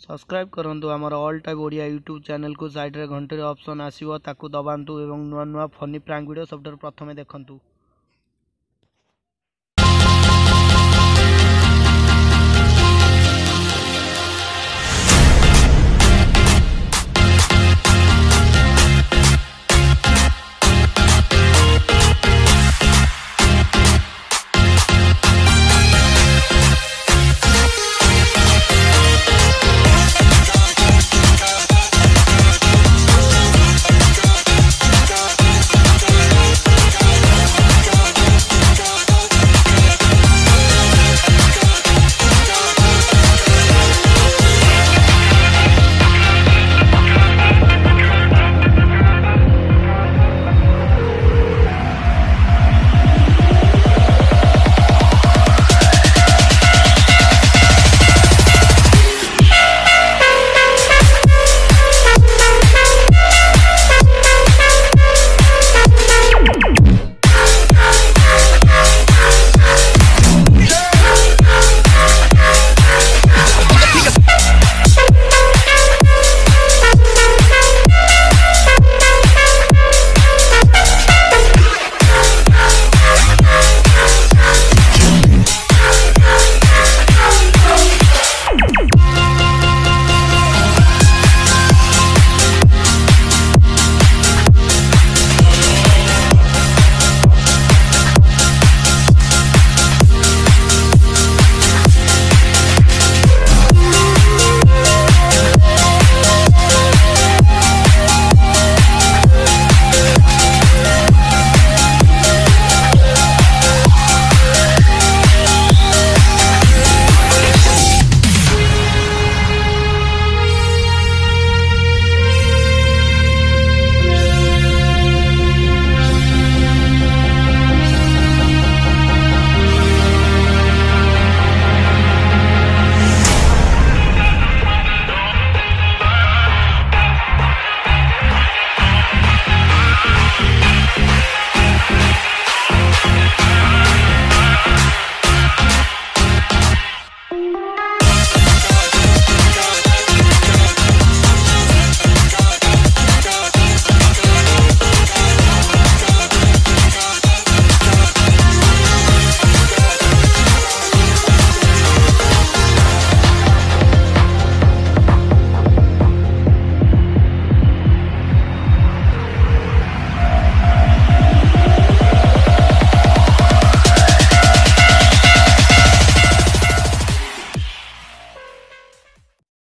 subscribe କରନ୍ତୁ ଆମର all time Odia YouTube ଚ୍ୟାନେଲ୍କୁ ସାଇଡ଼୍ରେ ଘଣ୍ଟିର ଅପସନ୍ ଆସିବ ତାକୁ ଦବାନ୍ତୁ ଏବଂ ନୂଆ ନୂଆ ଫନି ପ୍ରାଙ୍କ୍ ଭିଡ଼ିଓ ସବୁଠାରୁ ପ୍ରଥମେ ଦେଖନ୍ତୁ